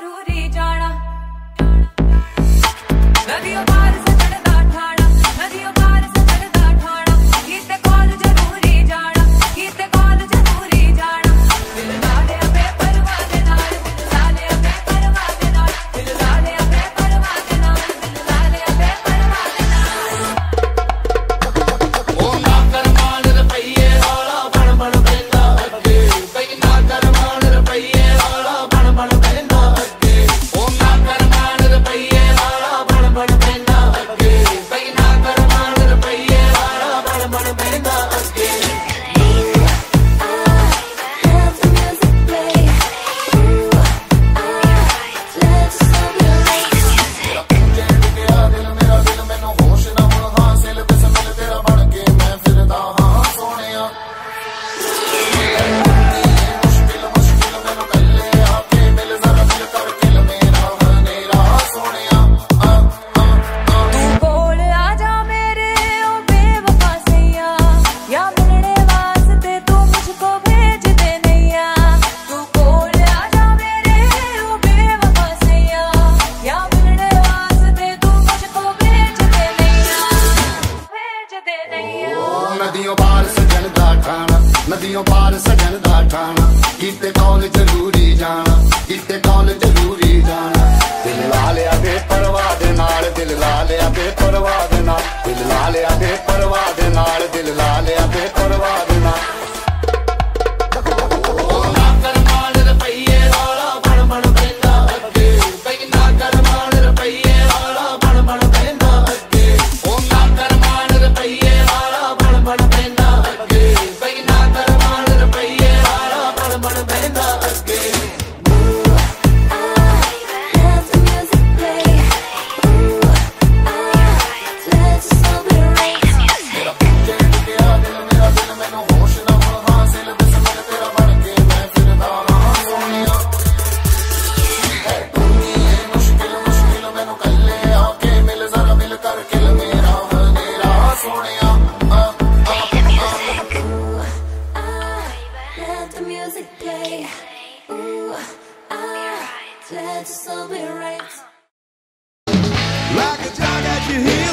जरूरी ਸਜਣ ਦਾ ਠਾਣਾ ਨਦੀਆਂ ਪਾਰ ਸਜਣ ਦਾ ਠਾਣਾ ਕੀਤੇ ਕੌਲ ਜ਼ਰੂਰੀ ਜਾਣਾ ਕੀਤੇ ਕੌਲ ਜ਼ਰੂਰੀ ਜਾਣਾ ਦਿਲ ਲਾ ਲਿਆ ਬੇਪਰਵਾਹ ਦੇ Let's all be right. Like a dog at your heels.